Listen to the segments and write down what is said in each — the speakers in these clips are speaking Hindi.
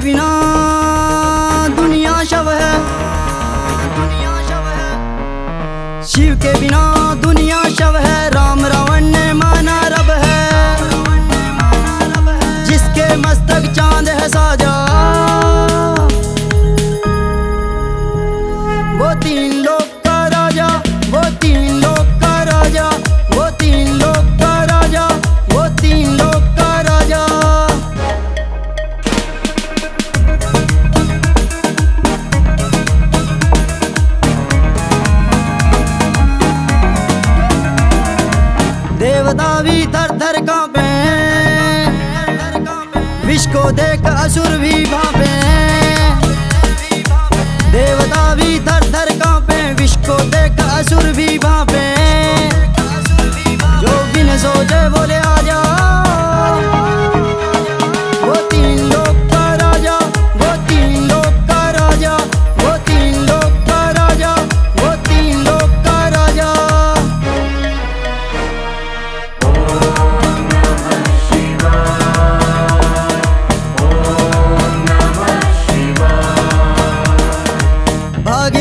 बिना दुनिया शव है। दुनिया शव है। शिव के बिना दुनिया शव है। पर्दा भी थर दर कांपे विष को देख असुर भी भापे देवता भी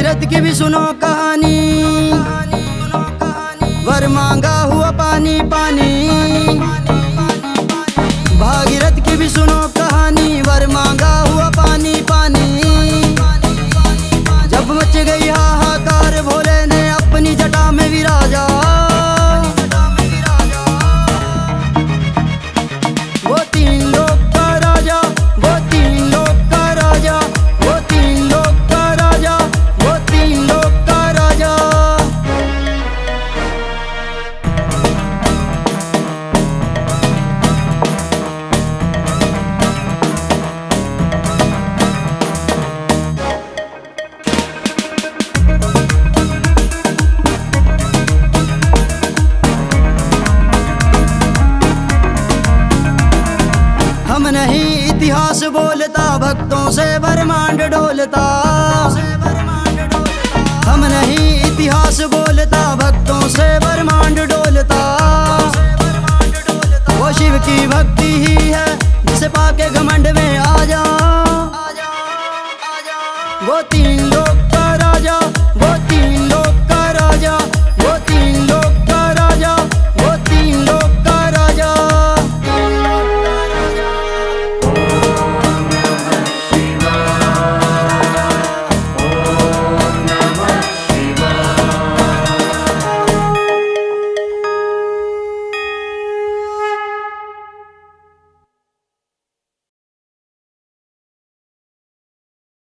भरत की भी सुनो कहा नाम नहीं, इतिहास बोलता, भक्तों से ब्रह्मांड डोलता। हम नहीं, इतिहास बोलता, भक्तों से ब्रह्मांड डोलता। वो शिव की भक्ति ही है, जिसे पाके घमंड में आ जा। वो तीन